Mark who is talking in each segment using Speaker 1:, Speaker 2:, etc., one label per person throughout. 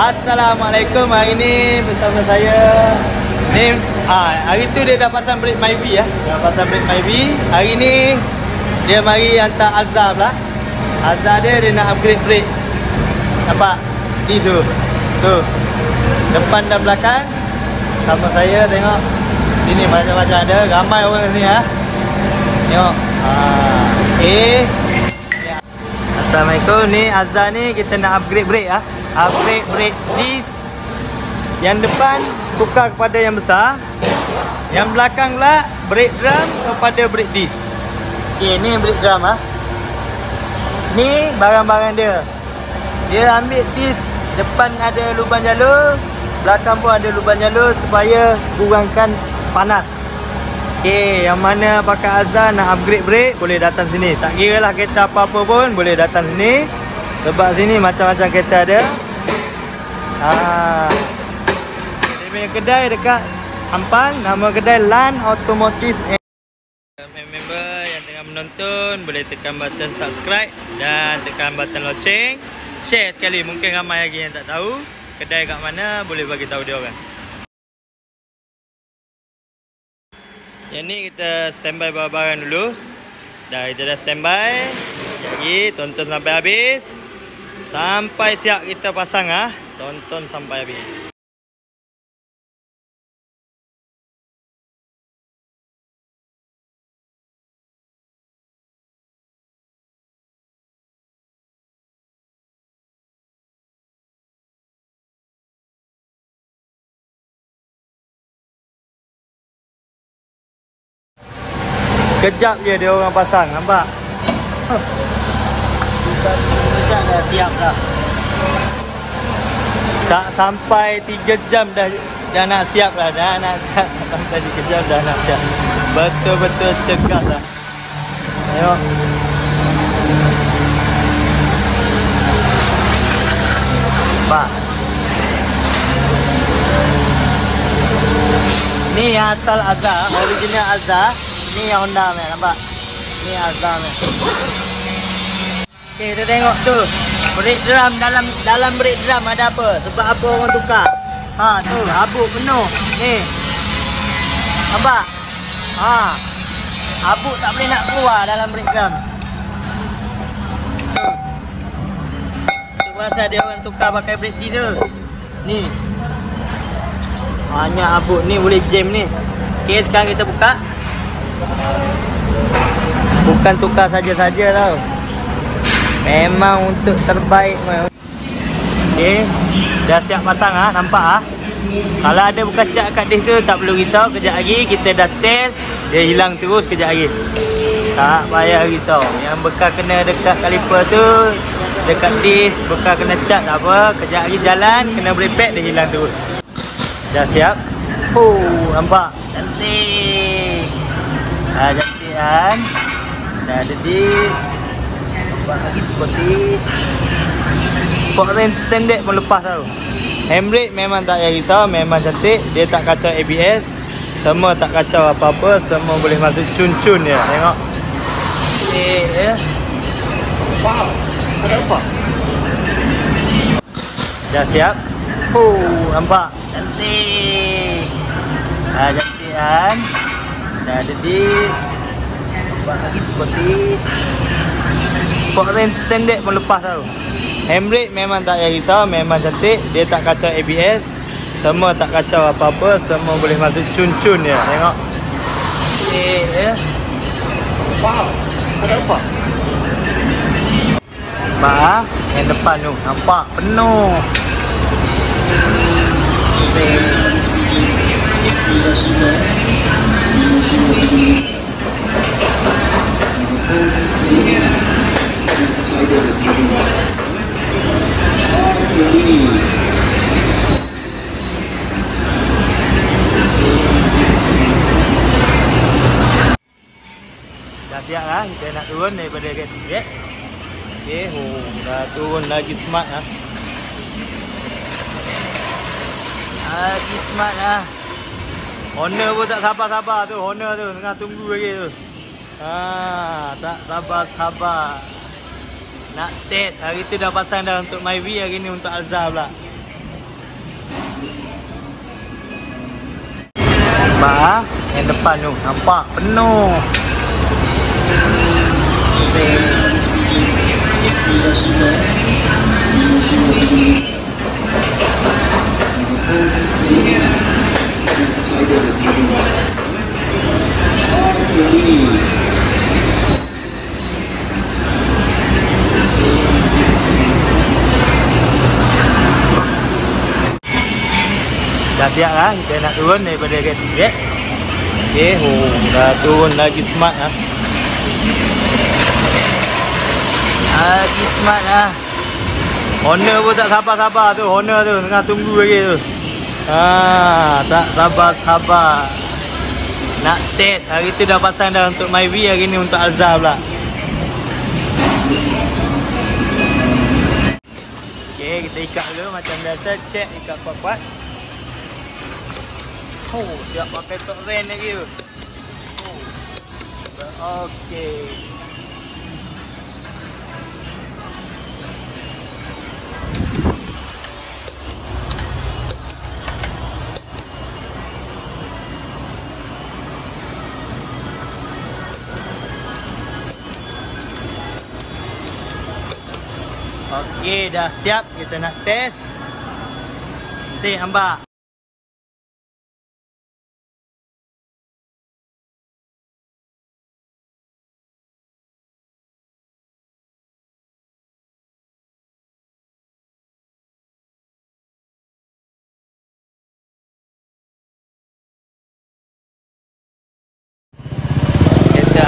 Speaker 1: Assalamualaikum hari ni bersama saya Ni ah, hari tu dia dah pasang brake Myvi ya. Dah pasang brake Myvi. Hari ni dia mari hantar Azhar pula. Azhar dia dia nak upgrade brake. Nampak? Ni tu. Tu. Depan dan belakang. Sama saya tengok. Sini macam-macam ada. Ramai orang sini ya. Tengok. Ah, okay. Assalamualaikum. Ni Azhar ni kita nak upgrade brake ah. Upgrade brake disc. Yang depan tukar kepada yang besar. Yang belakang pula brake drum kepada brake disc. Okey, ni brake drum ah. Ni barang-barang dia. Dia ambil disc depan ada lubang jalur, belakang pun ada lubang jalur supaya kurangkan panas. Okey, yang mana pakai Azhar nak upgrade brake boleh datang sini. Tak kira lah kereta apa-apa pun boleh datang sini. Sebab sini macam-macam kereta ada. Ah. Dia punya kedai dekat Ampang, nama kedai Lan Automotive. Member yang tengah menonton boleh tekan button subscribe dan tekan button loceng. Share sekali mungkin ramai lagi yang tak tahu kedai kat mana boleh bagi tahu dia orang. Yang ni kita standby barang-barang dulu. Dah kita dah standby. Lagi tonton sampai habis. Sampai siap kita pasang ah. Tonton sampai habis. Kejap je dia orang pasang, nampak? Kejap dah siap dah. Tak sampai 3 jam dah dah nak siap dah, dah nak siap. Sampai 3 jam dah nak siap. Betul-betul cekak dah. Tengok. Nampak? Ni yang asal Azhar, original Azhar. Ni yang Honda meh, nampak? Ni Azhar meh. Okey, kita tengok tu. Brake drum dalam dalam brake drum ada apa? Sebab apa orang tukar? Ha, tu habuk penuh. Ni. Nampak? Ha. Habuk tak boleh nak keluar dalam brake drum. Pasal dia orang tukar pakai brake D tu. Ni. Banyak habuk ni boleh jam ni. Okey, sekarang kita buka. Bukan tukar saja-saja tau. Memang untuk terbaik. Okey. Dah siap pasang ah, nampak ah. Kalau ada buka cat kat disk tu tak perlu risau, kejap lagi kita dah test, dia hilang terus kejap lagi. Tak payah risau. Yang bekas kena dekat kaliper tu, dekat disk, bekas kena cat tak apa, kejap lagi jalan, kena brake dia hilang terus. Dah siap. Oh, nampak? Cantik. Ah, cantik kan? Dah ada disk. Seperti Sport range standard pun lepas tau Handbrake memang tak payah risau Memang cantik. Dia tak kacau ABS Semua tak kacau apa-apa Semua boleh masuk cun-cun je Tengok. Cantik ya Wow Ada apa? Dah siap? Oh nampak? Cantik. Ah cantik kan? Dah ada disk Nampak lagi seperti Range standard pun lepas tau. Handbrake memang tak payah risau Memang cantik. Dia tak kacau ABS Semua tak kacau apa-apa Semua boleh masuk cun-cun je Tengok. Ya Wow Ada apa? Nampak? Yang depan tu Nampak penuh. Dah siap lah kita nak turun daripada kat tiket eh. ok oh, dah turun lagi smart lah lagi smart lah Honda pun tak sabar-sabar tu Honda tu tengah tunggu lagi tu. Ah, tak sabar-sabar. Nak test hari tu dah pasang dah untuk Myvi hari ni untuk Alza pula. Bah, yang depan tu nampak penuh. Dah siap lah Kita nak turun daripada gate Okay oh, Dah turun lagi smart lah Lagi smart lah. Honor pun tak sabar-sabar tu Honor tu. Tengah tunggu lagi tu. Ah, tak sabar-sabar. Nak test. Hari tu dah pasang dah untuk Myvi Hari ni untuk Azhar pula. Okay kita ikat dulu. Macam biasa Check ikat kuat-kuat. Oh, siap pakai top rain lagi tu. Okey. Okey, dah siap kita nak test. Cik, hamba.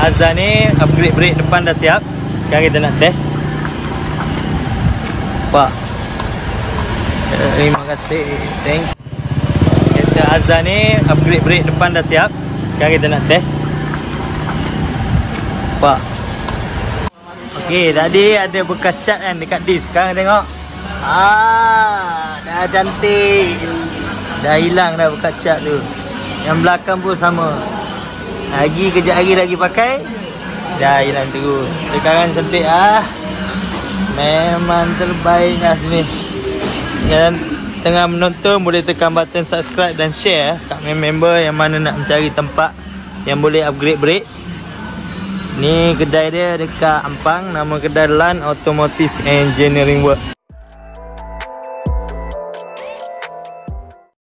Speaker 1: Azhar ni upgrade brake depan dah siap. Sekarang kita nak test. Pak. Eh, Terima kasih. Thank. Kereta Azhar ni upgrade brake depan dah siap. Sekarang kita nak test. Pak. Okey, tadi ada bekas cat kan dekat disk. Sekarang tengok. Ah, dah cantik. Dah hilang dah bekas cat tu. Yang belakang pun sama. Lagi kejap lagi lagi pakai Dah hilang terus Sekarang cantik ah Memang terbaik sini Dan tengah menonton boleh tekan button subscribe dan share Kat member yang mana nak mencari tempat Yang boleh upgrade brake Ni kedai dia dekat Ampang Nama kedai Lan Automotive Engineering Work